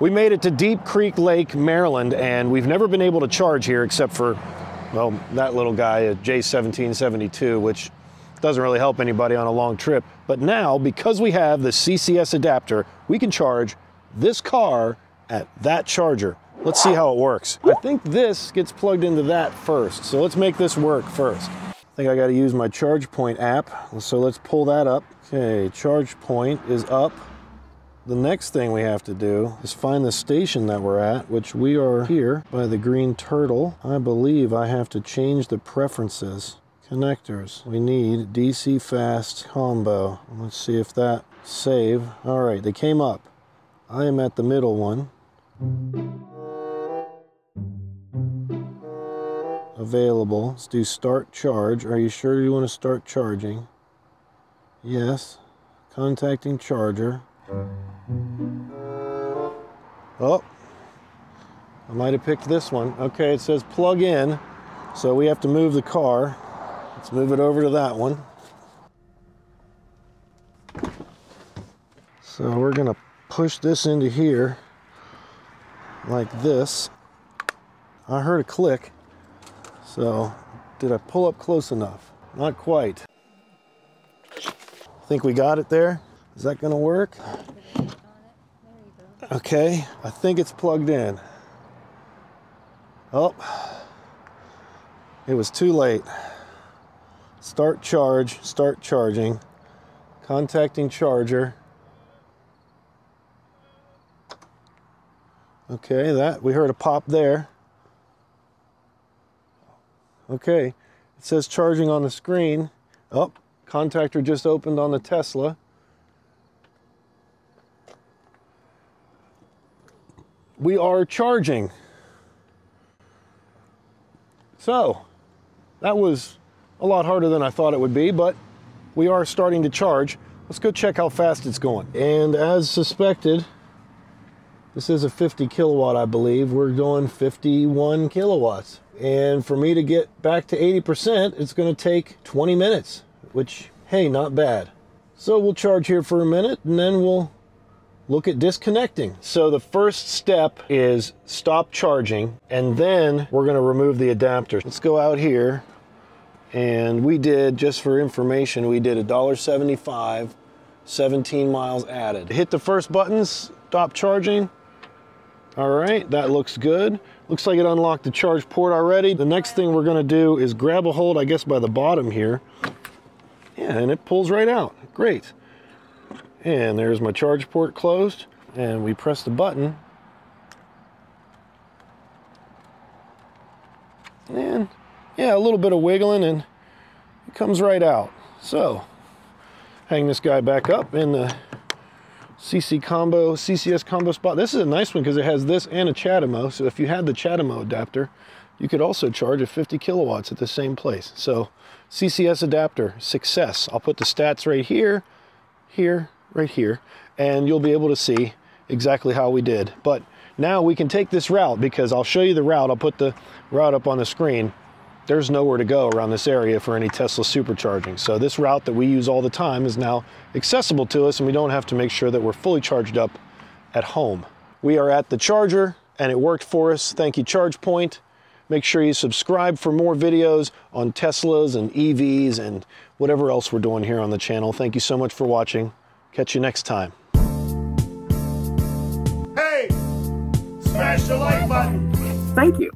We made it to Deep Creek Lake, Maryland, and we've never been able to charge here except for, well, that little guy, a J1772, which doesn't really help anybody on a long trip. But now, because we have the CCS adapter, we can charge this car at that charger. Let's see how it works. I think this gets plugged into that first. So let's make this work first. I think I gotta use my ChargePoint app. So let's pull that up. Okay, ChargePoint is up. The next thing we have to do is find the station that we're at, which we are here by the Greene Turtle. I believe I have to change the preferences. Connectors. We need DC fast combo. Let's see if that save. All right, they came up. I am at the middle one. Available. Let's do start charge. Are you sure you want to start charging? Yes. Contacting charger. Oh, I might have picked this one. Okay, it says plug in, so we have to move the car. Let's move it over to that one. So we're gonna push this into here like this. I heard a click, so did I pull up close enough? Not quite. Think we got it there? Is that gonna work? Okay, I think it's plugged in. Oh, it was too late. Start charge, start charging, contacting charger. Okay, that we heard a pop there. Okay, it says charging on the screen. Oh, contactor just opened on the Tesla. We are charging. So that was a lot harder than I thought it would be, but we are starting to charge. Let's go check how fast it's going. And as suspected, this is a 50 kilowatt, I believe. We're going 51 kilowatts. And for me to get back to 80%, it's gonna take 20 minutes, which, hey, not bad. So we'll charge here for a minute and then we'll look at disconnecting. So the first step is stop charging and then we're gonna remove the adapter. Let's go out here and we did, just for information, we did $1.75, 17 miles added. Hit the first buttons, stop charging. All right, that looks good. Looks like it unlocked the charge port already. The next thing we're gonna do is grab a hold, I guess by the bottom here. Yeah, and it pulls right out, great. And there's my charge port closed. And we press the button. And yeah, a little bit of wiggling and it comes right out. So hang this guy back up in the CC combo, CCS combo spot. This is a nice one because it has this and a CHAdeMO. So if you had the CHAdeMO adapter, you could also charge at 50 kilowatts at the same place. So CCS adapter, success. I'll put the stats right here, here, right here, and you'll be able to see exactly how we did. But now we can take this route because I'll show you the route. I'll put the route up on the screen. There's nowhere to go around this area for any Tesla supercharging. So this route that we use all the time is now accessible to us and we don't have to make sure that we're fully charged up at home. We are at the charger and it worked for us. Thank you ChargePoint. Make sure you subscribe for more videos on Teslas and EVs and whatever else we're doing here on the channel. Thank you so much for watching. Catch you next time. Hey, smash the like button. Thank you.